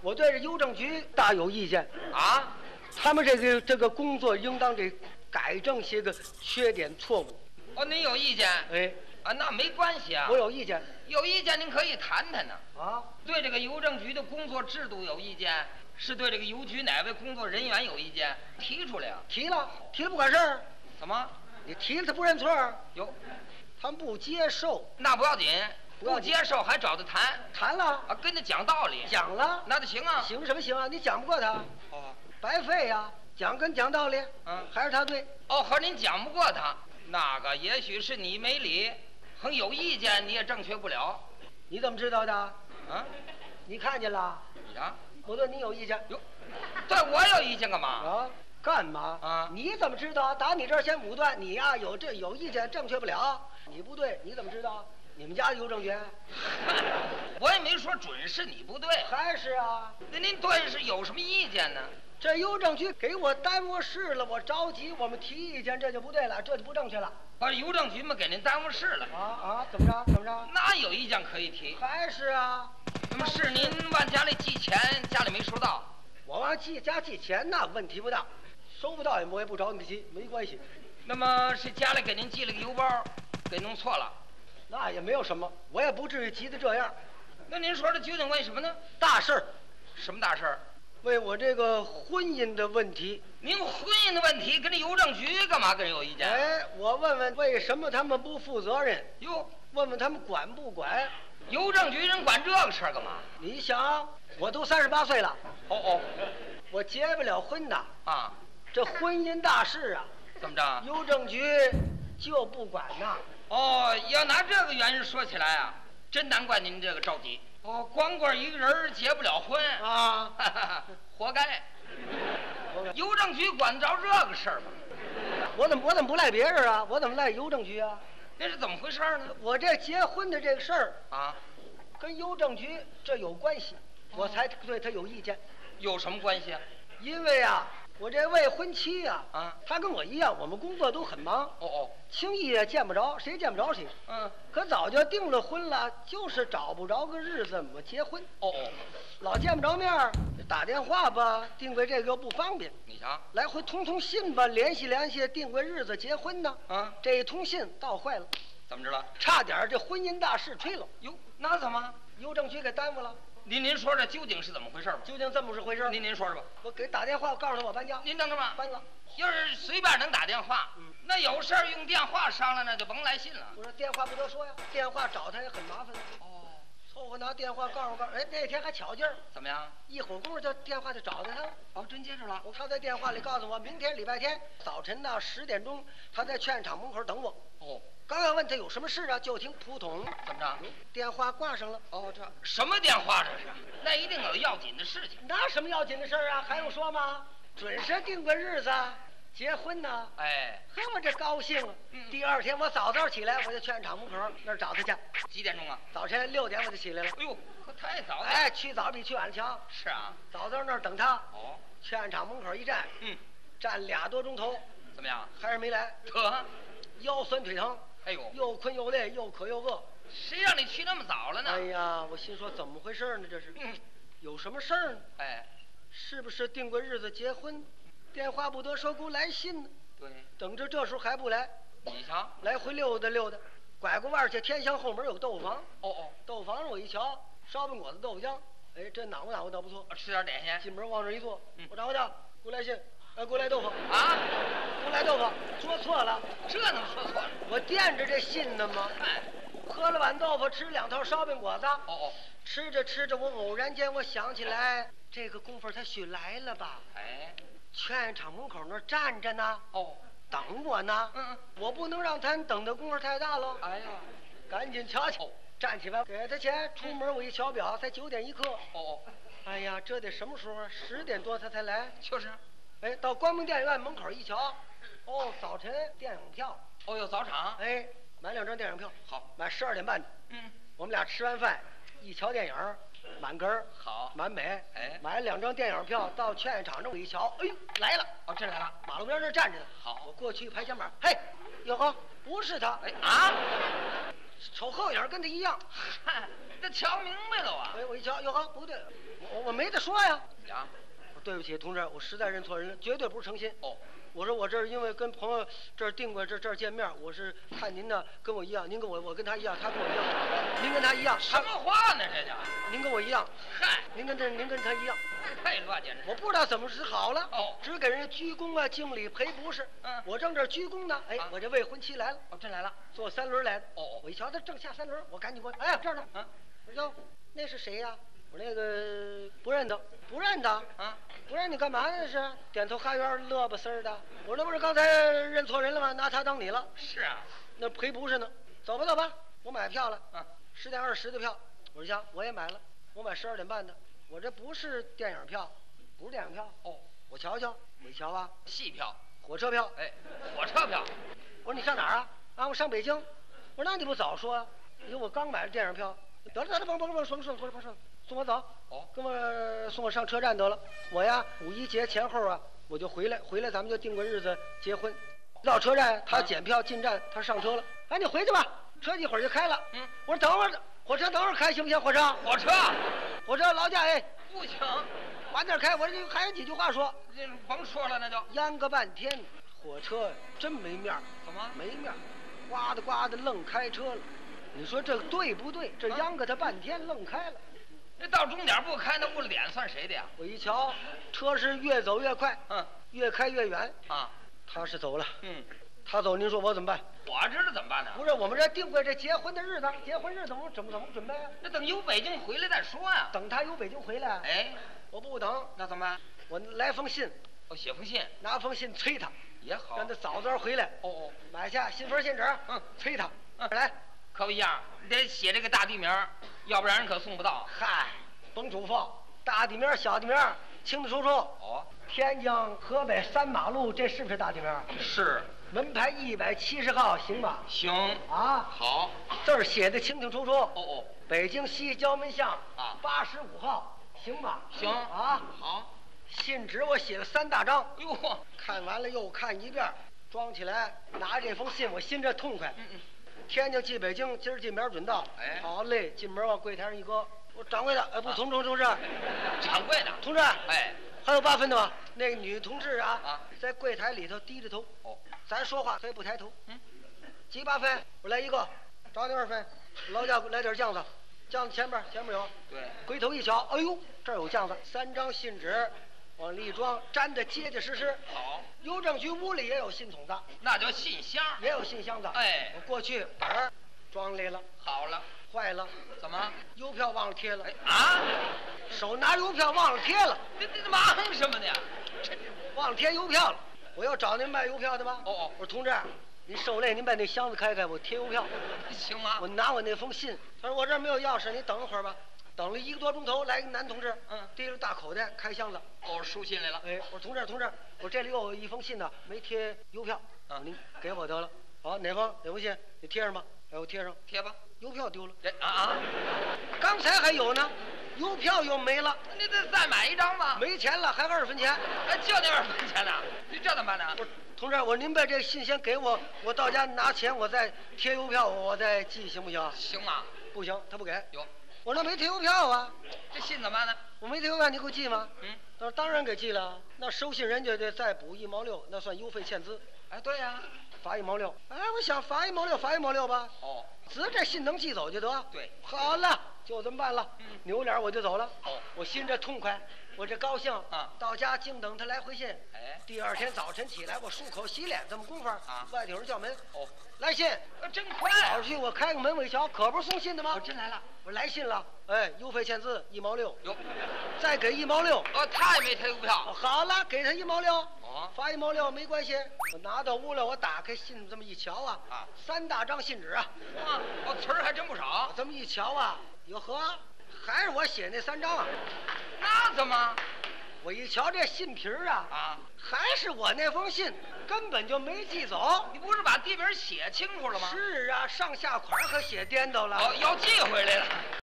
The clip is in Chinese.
我对这邮政局大有意见，啊，他们这个这个工作应当得改正些个缺点错误。哦，您有意见哎，啊？那没关系啊我，有意见有意见您可以谈谈呢。啊。对这个邮政局的工作制度有意见，是对这个邮局哪位工作人员有意见，提出来啊。提了，提了不管事儿，怎么？你提了他不认错儿，有，他们不接受。那不要紧，不接受还找他谈谈了，啊，跟他讲道理，讲了，那就行啊。行什么行啊？你讲不过他，哦，白费呀、讲跟讲道理，嗯还是他对。哦，和您讲不过他，那个也许是你没理，很有意见你也正确不了。你怎么知道的？啊，你看见了？你啊，我对你有意见哟，对我有意见干嘛？啊？干嘛？啊你怎么知道？打你这儿先武断，你呀、有这有意见，正确不了。你不对，你怎么知道？你们家邮政局 我也没说准是你不对，还是啊？那您对是有什么意见呢？这邮政局给我耽误事了，我着急，我们提意见，这就不对了，这就不正确了。把邮政局嘛给您耽误事了，啊啊，怎么着？怎么着？那有意见可以提。还是啊？那么是您往家里寄钱，家里没收到，我往寄家寄钱那问题不大，收不到也我也不着你急，没关系，那么是家里给您寄了个邮包，给弄错了。那也没有什么，我也不至于急得这样。那您说这究竟为什么呢？大事儿，什么大事儿？为我这个婚姻的问题，您婚姻的问题跟这邮政局干嘛跟人有意见？哎，我问问为什么他们不负责任？哟，问问他们管不管？邮政局人管这个事儿干嘛？你想，我都三十八岁了，哦哦，我结不了婚呐，啊，这婚姻大事啊，怎么着？邮政局就不管呐。哦，要拿这个原因说起来啊，真难怪您这个着急。哦，光棍一个人结不了婚，啊，哈哈哈，活该。邮政局管得着这个事儿吗？我怎么我怎么不赖别人啊？我怎么赖邮政局啊？那是怎么回事呢？我这结婚的这个事儿啊，跟邮政局这有关系，我才对他有意见。有什么关系啊？因为啊，我这未婚妻呀、啊她跟我一样，我们工作都很忙，哦哦，轻易也见不着，谁见不着谁。嗯，可早就订了婚了，就是找不着个日子怎么结婚，哦哦，老见不着面儿，打电话吧，定个这个又不方便，你瞧，来回通通信吧，联系联系，定个日子结婚呢。啊，这一通信倒坏了，怎么着了？差点这婚姻大事吹了，哟，那怎么？邮政局给耽误了。您您说这究竟是怎么回事吧？究竟这么是回事儿？您您说说吧。我给打电话告诉他我搬家，您等着吧。搬了。要是随便能打电话，嗯那有事儿用电话商量，那就甭来信了。我说电话不得说呀，电话找他也很麻烦。哦，凑合拿电话告诉告诉，哎，那天还巧劲儿，怎么样？一会儿功夫就电话就找到他了。哦，真接着了。我他在电话里告诉我，明天礼拜天早晨呢十点钟，他在劝业场门口等我。哦，刚要问他有什么事啊，就听扑通，怎么着？电话挂上了。哦，这什么电话这是？那一定有要紧的事情。那什么要紧的事儿啊？还用说吗？准时定个日子，结婚呢。哎，嘿，我这高兴第二天我早早起来，我就劝业场门口那儿找他去。几点钟啊？早晨六点我就起来了。哎呦，可太早了。哎，去早比去晚强。是啊。早早那儿等他，哦，劝业场门口一站，嗯，站俩多钟头，怎么样？还是没来。得，腰酸腿疼，哎呦，又困又累，又渴又饿。谁让你去那么早了呢？哎呀，我心说怎么回事呢？这是嗯，有什么事儿呢？哎，是不是定过日子结婚？电话不得说，给我来信呢。对，等着这时候还不来，你瞧。来回溜达溜达，拐过弯去，天香后门有个豆腐房。哦哦，豆腐房上我一瞧，烧饼果子、豆腐浆，哎，这暖和暖和倒不错。吃点点心。进门往这一坐嗯，我找我去，给我来信，呃，给我来豆腐，啊，给我来豆腐，说错了，这能说错了？我惦着这信呢吗？哎，喝了碗豆腐，吃两套烧饼果子，哦哦，吃着吃着，我偶然间我想起来，这个功夫他许来了吧？哎，劝业场门口那儿站着呢，哦，等我呢。嗯嗯，我不能让他等的功夫太大了，哎呀，赶紧瞧瞧。站起来给他钱，出门我一瞧表，才九点一刻。哦哦，哎呀，这得什么时候啊？十点多他才来。就是。哎，到光明电影院门口一瞧，哦，早晨电影票，哦，有早场。哎，买两张电影票，好，买十二点半的。嗯，我们俩吃完饭，一瞧电影，满根儿，好。满美。哎买了两张电影票，到劝业场这么一瞧，哎呦，来了，哦，这来了。马路边那站着呢。好我过去拍肩膀，嘿，哟呵，不是他，哎啊，瞅后影跟他一样。嗨，这瞧明白了啊！哎，我一瞧，哟呵，不对，我我没得说呀。呀，对不起，同志，我实在认错人了，绝对不是诚心。哦，我说我这是因为跟朋友这儿定过这这儿见面，我是看您呢跟我一样，您跟我我跟他一样，他跟我一样，您跟他一样，什么话呢？这叫，您跟我一样，嗨，您跟这您跟他一样，太乱简直。我不知道怎么是好了，哦只给人家鞠躬啊敬礼赔不是，嗯我正这鞠躬呢，哎啊，我这未婚妻来了，哦，真来了。坐三轮来的，哦我一瞧他正下三轮，我赶紧过去，哎，这儿呢，啊哟，那是谁呀？我那个不认得，不认得，啊，不认你干嘛呢？是点头哈腰、乐不丝儿的。我说那不是刚才认错人了吗？拿他当你了，是啊，那赔不是呢。走吧走吧，我买票了，啊，十点二十的票。我说行，我也买了，我买十二点半的。我这不是电影票，不是电影票。哦，我瞧瞧，我一瞧啊，戏票，火车票。哎，火车票，我说你上哪儿啊？啊，我上北京。我说那你不早说啊？因为我刚买了电影票。得了得了，甭甭甭说了说了说送我走。哦，跟我送我上车站得了。我呀，五一节前后啊，我就回来，回来咱们就定个日子结婚。到车站，他啊检票进站，他上车了。哎，你回去吧，车一会儿就开了。嗯，我说等会儿，火车等会儿开行不行？火车，火车火车劳驾哎，不行，晚点开。我这还有几句话说，这甭说了，那就央个半天，火车真没面儿，怎么？没面儿，呱的呱的愣开车了。你说这对不对？这啊央个他半天愣开了。这到终点不开，那误了点算谁的呀？我一瞧，车是越走越快，嗯，越开越远。啊，他是走了，嗯，他走，您说我怎么办？我知道怎么办呢？不是我们这定过这结婚的日子，结婚日子我怎么怎么准备啊？那等由北京回来再说呀。等他由北京回来，哎，我不等，那怎么办？我来封信，我写封信拿封信催他，也好。让他早早回来，哦哦，买下信封信纸，嗯催他，嗯来，可不一样，你得写这个大地名，要不然人可送不到。嗨，甭嘱咐，大地名小地名清清楚楚。哦，天津、河北三马路，这是不是大地名？是，门牌一百七十号，行吧？行，啊，好。字儿写的清清楚楚。哦哦，北京西郊门巷啊八十五号，行吧？行啊，好。信纸我写了三大张，哟，看完了又看一遍，装起来，拿这封信我心这痛快。嗯嗯，天津寄北京，今儿进门准到。哎好嘞，进门往柜台上一搁。我掌柜的，哎，不，啊同同同志，掌柜的。同志，哎，还有八分的吗？那个女同志啊，啊在柜台里头低着头，哦，咱说话她也不抬头。嗯，几八分？我来一个，找你二分，劳驾来点酱子，酱子前边前面有。对，回头一瞧，哎呦，这儿有酱子，三张信纸，往里一装，粘得结结实实。好，邮政局屋里也有信筒子，那叫信箱。也有信箱子。哎我过去本儿装里了，好了，坏了，怎么？邮票忘了贴了哎，啊，手拿邮票忘了贴了，这这这忙什么呢？这忘了贴邮票了。我要找您卖邮票的吗？哦哦我说同志，您受累，您把那箱子开开，我贴邮票。行吗我？拿我那封信，他说我这儿没有钥匙，你等一会儿吧。等了一个多钟头，来一个男同志，嗯提着大口袋开箱子。哦，书信来了。哎，我说同志，同志，我这里有一封信呢，没贴邮票，啊您给我得了。好，哪封哪封信？你贴上吧。哎，我贴上。贴吧。邮票丢了，哎啊啊，刚才还有呢，邮票又没了，你得再买一张吧。没钱了，还二分钱。哎，就那二分钱呢，你这怎么办呢？我说同志，我说您把这信先给我，我到家拿钱，我再贴邮票，我再寄行不行？行啊？不行，他不给。有，我说那没贴邮票啊，这信怎么办呢？我没贴邮票，你给我寄吗？嗯，他说当然给寄了，那收信人就得再补一毛六，那算邮费欠资，哎，对呀、罚一毛六。哎，我想罚一毛六，罚一毛六吧，哦，只这信能寄走就得。对好了，就这么办了。嗯扭脸我就走了。哦我心这痛快，我这高兴。啊到家静等他来回信。哎，第二天早晨起来，我漱口洗脸，这么功夫啊外头有人叫门，哦，来信。呃真快啊！跑出去，我开个门，我一瞧，可不是送信的吗？我，真来了。我来信了，哎，邮费签字一毛六，哟，再给一毛六。哦，他也没退邮票。好了，给他一毛六，哦，发一毛六没关系。我拿到屋了，我打开信这么一瞧啊，啊三大张信纸啊，啊，哦，词儿还真不少。这么一瞧啊，哟呵，还是我写那三张啊。那怎么？我一瞧这信皮儿啊，啊，还是我那封信，根本就没寄走。你不是把地名写清楚了吗？是啊，上下款可写颠倒了。哦，要寄回来了。